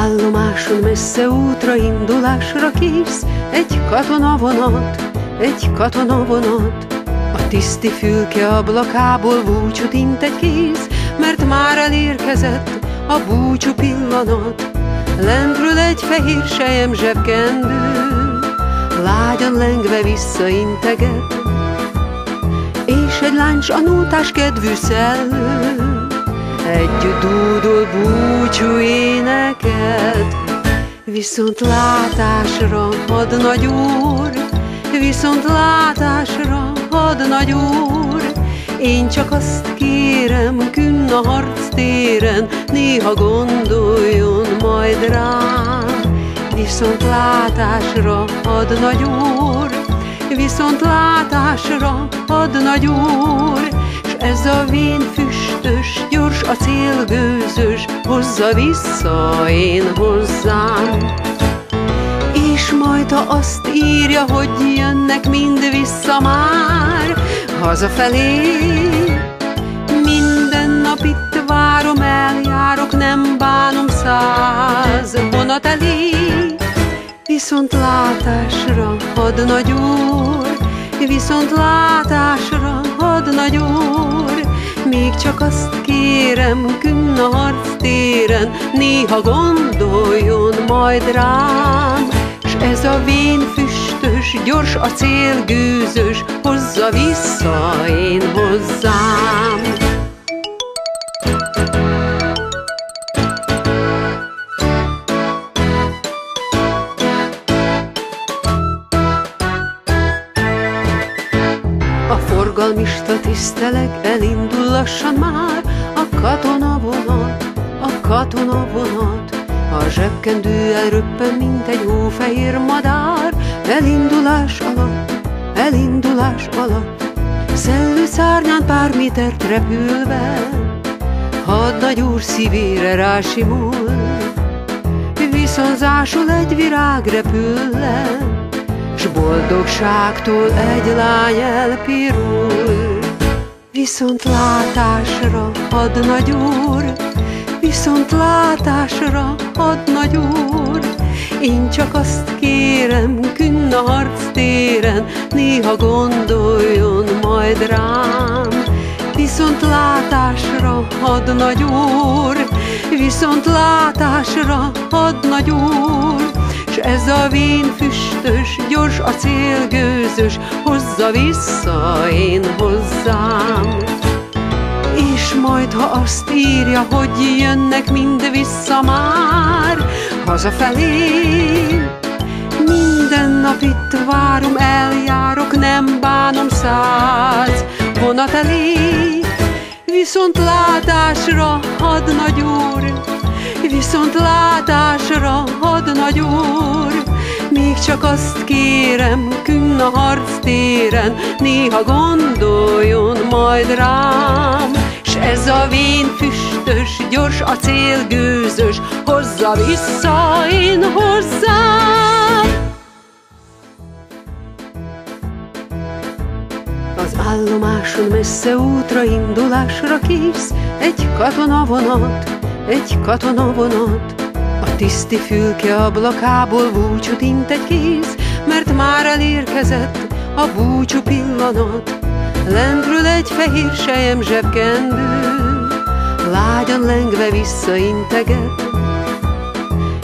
állomáson messze útra indulásra kész Egy katonavonat, egy katonavonat A tiszti fülke ablakából búcsút int egy kéz Mert már elérkezett a búcsú pillanat. Lentről egy fehér sejem zsebkendő Lágyan lengve visszainteget. És egy láncs a nótás kedvű szellő Együtt dúdol búcsú éneket Viszont látásra, nagy úr Viszont látásra, nagy úr. Én csak azt kérem, künn a harc téren Néha gondoljon majd rám Viszont látásra, nagy úr Viszont látásra, nagy úr S ez a vén füstös, gyors a célgőzös Hozza vissza én hozzám. És majd ha azt írja, hogy jönnek mind vissza már Hazafelé. Minden nap itt várom, eljárok, nem bánom száz vonat elé. Viszont látásra, nagy úr, viszont látásra, nagy úr, még csak azt kérem, künn a harc téren, néha gondoljon majd rám, s ez a vén füstös, gyors a cél gőzös, hozza vissza én hozzám. A katonavonat. A zsebkendő elröppen, mint egy hófehér madár, elindulás alatt, elindulás alatt. Szellő szárnyán pár métert repülve, nagy úr szívére rásimul, viszonzásul egy virág repül le, S boldogságtól egy lány elpirul. Viszont látásra ad nagy úr Viszont látásra ad nagy úr. Én csak azt kérem, künn a harc téren Néha gondoljon majd rám. Viszont látásra ad nagy úr Viszont látásra ad nagy úr. S ez a vén füstös, gyors a célgőzös, hozza vissza én hozzám. És majd, ha azt írja, hogy jönnek mind vissza már hazafelé, minden nap itt várom, eljárok, nem bánom száz vonat elé. Viszont látásra, nagy úr, Viszont látásra nagy úr, még csak azt kérem, künn a harc néha gondoljon majd rám. S ez a vén füstös, gyors a cél gőzös, hozza vissza én hozzám. Az állomáson messze útra indulásra kész egy katonavonat, egy katonavonat, a tiszti fülke ablakából búcsút int egy kéz, mert már elérkezett a búcsú pillanat. Lentről egy fehér sejem zsebkendő, lágyan lengve visszainteget,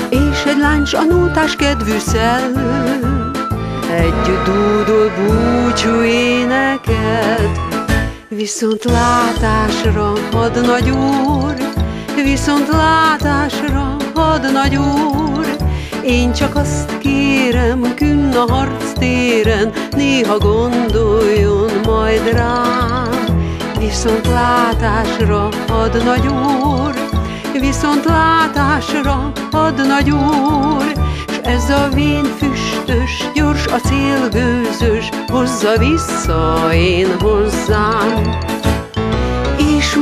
és egy láncs a nótás kedvű szellő, együtt dúdol búcsú éneket, viszont látásra ad nagy úr, viszont látásra ad nagy úr, én csak azt kérem, künn a harc téren, néha gondoljon majd rám. Viszont látásra ad nagy úr, viszont látásra ad nagy úr, s ez a vén füstös, gyors a célgőzös, hozza vissza én hozzám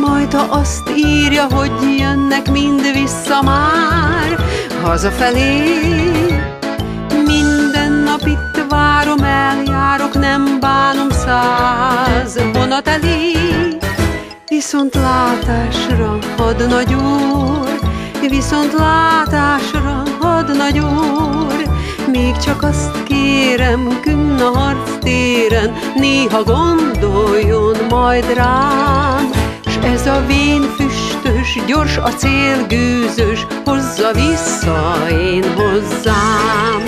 majd ha azt írja, hogy jönnek mind vissza már hazafelé. Minden nap itt várom, eljárok, nem bánom száz vonat elé. Viszont látásra ad nagy úr, viszont látásra nagy úr, még csak azt kérem, künn a harc téren, néha gondoljon majd rám, s ez a vén füstös, gyors a cél gőzös, hozza vissza én hozzám.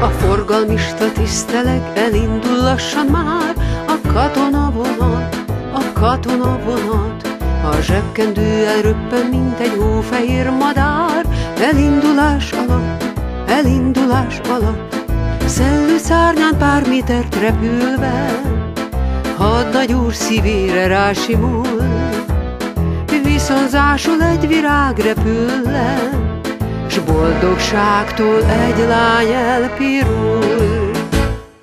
A forgalmista tisztelek, elindul lassan már a katona vonat, a katona vonat. A zsebkendő röppen, mint egy hófehér madár, elindulás alatt, elindulás alatt. Szellő szárnyán pár métert repülve, hadnagy úr szívére rásimul, viszonzásul egy virág repül le, s boldogságtól egy lány elpirul.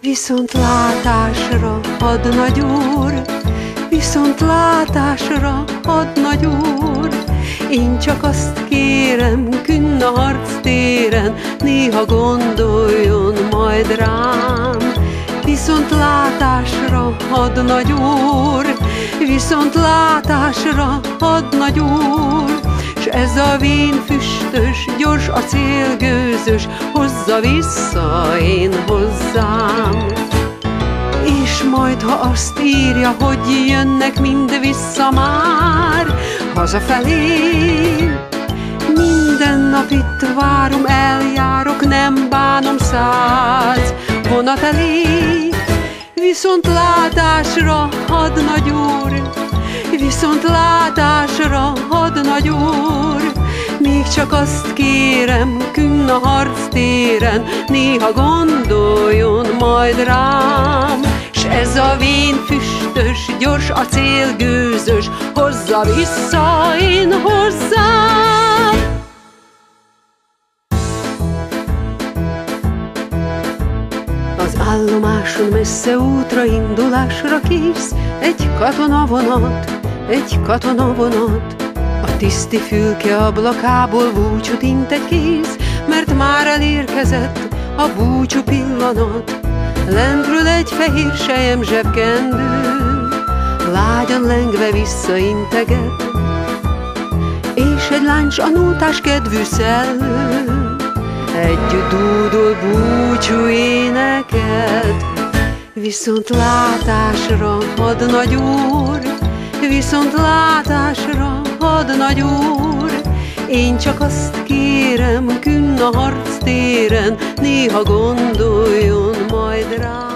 Viszont látásra, nagy úr, viszont látásra, nagy úr, én csak azt kérem, künn a harc téren, néha gondoljon majd rám. Viszont látásra, nagy úr, viszont látásra, nagy úr, s ez a vén füstös, gyors a célgőzös, hozza vissza én hozzám. És majd, ha azt írja, hogy jönnek mind vissza már hazafelé, minden nap itt várom, eljárok, nem bánom száz vonat elé. Viszont látásra, nagy úr, viszont látásra, nagy úr, még csak azt kérem, künn a harc téren, néha gondoljon majd rám. S ez a vén füstös, gyors a cél gőzös, hozza vissza én hozzám. Az állomáson messze útra indulásra kész, egy katona vonat, egy katona vonat. A tiszti fülke ablakából búcsút int egy kéz, mert már elérkezett a búcsú pillanat. Lentről egy fehér sejem zsebkendő, lágyan lengve visszainteget, és egy láncs a nótás kedvű szellő, együtt dúdol búcsú éneket. Viszont látásra, nagy úr, viszont látásra, nagy úr, én csak azt kérem, künn a harc téren, néha gondoljon moj drag